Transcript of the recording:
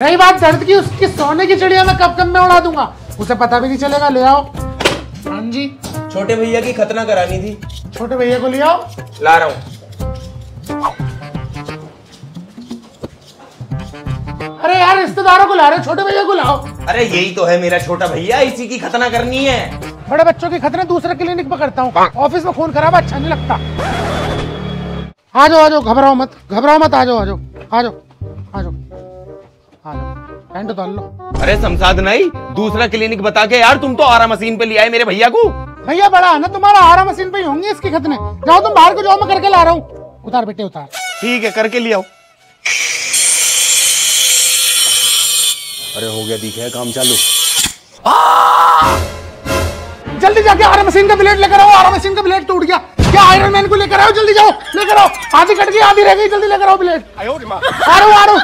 रही बात दर्द की उसकी सोने की चिड़िया मैं कब कब में उड़ा दूँगा? उसे पता भी नहीं चलेगा ले आओ। हाँ जी। छोटे भैया की खतना करानी थी। छोटे भैया को ले आओ। ला रहा हूँ। अरे यार रिश्तेदारों को ला रहे छोटे भैया को लाओ। अरे यही तो है मेरा छोटा भैया इसी की खतना करनी है। बड़े बच्चों की खतना दूसरे क्लिनिक पर करता हूँ। ऑफ़िस में खून खराब अच्छा नहीं लगता। आ जाओ आ जाओ घबराओ मत घबराओ मत आ जाओ आ जाओ आ जाओ आ जाओ। पैंट उतार लो अरे समसाद नहीं दूसरा क्लिनिक बता के यार तुम तो आरा मशीन पे ले आए मेरे भैया को। भैया बड़ा है ना तुम्हारा आरा मशीन पे होंगे इसकी खतने। जाओ तुम बाहर को जाओ मैं करके ला रहा हूँ। उतार बेटे उतार। ठीक है करके ले आओ। अरे हो गया दिखे है काम चालू। जल्दी जाके आरा मशीन का ब्लेड लेकर आओ आरा मशीन का ब्लेड टूट गया। क्या आयरन मैन को लेकर आओ? जल्दी जाओ लेकर आओ। आधी कट गई आधी रह गई जल्दी लेकर आओ ब्लेड। आ रहा हूँ आ रहा हूँ